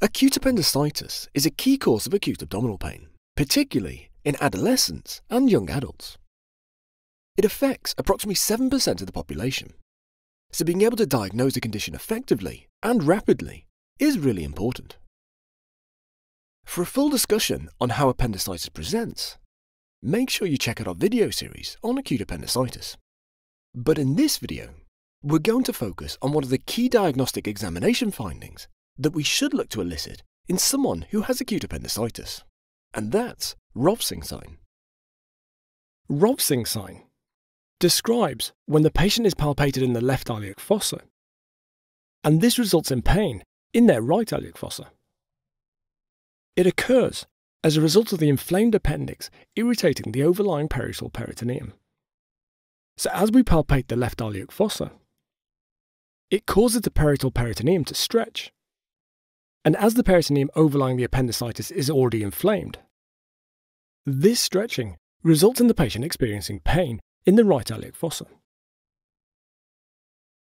Acute appendicitis is a key cause of acute abdominal pain, particularly in adolescents and young adults. It affects approximately 7% of the population, so being able to diagnose the condition effectively and rapidly is really important. For a full discussion on how appendicitis presents, make sure you check out our video series on acute appendicitis. But in this video, we're going to focus on one of the key diagnostic examination findings that we should look to elicit in someone who has acute appendicitis, and that's Rovsing sign. Rovsing sign describes when the patient is palpated in the left iliac fossa, and this results in pain in their right iliac fossa. It occurs as a result of the inflamed appendix irritating the overlying parietal peritoneum. So as we palpate the left iliac fossa, it causes the parietal peritoneum to stretch, and as the peritoneum overlying the appendicitis is already inflamed, this stretching results in the patient experiencing pain in the right iliac fossa.